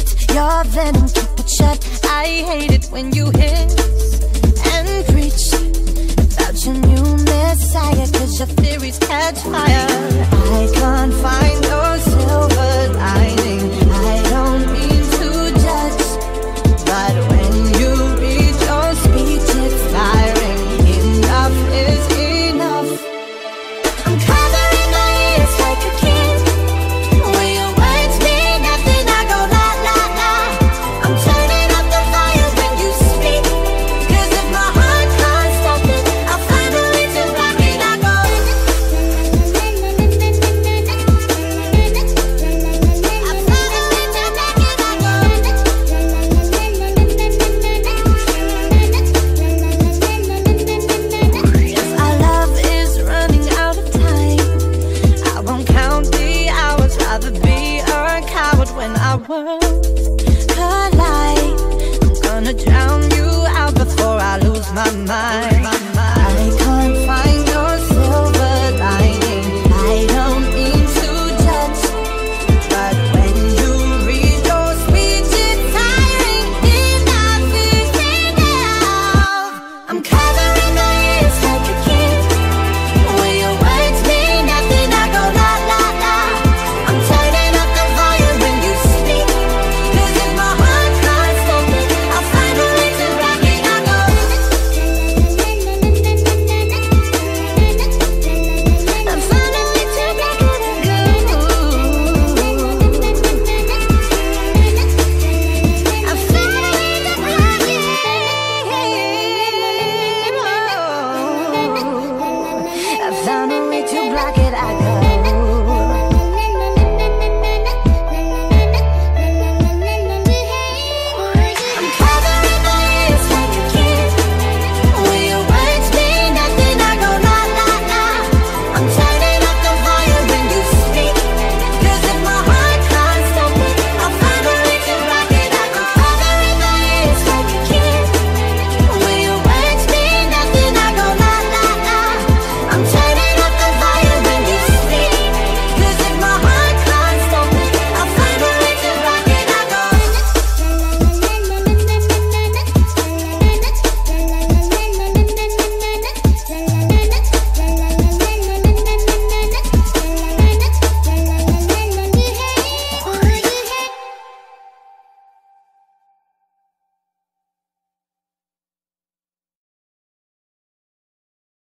spit your venom, keep it shut. I hate it when you hiss and preach about your new messiah, cause your theories catch fire. world. rocket, I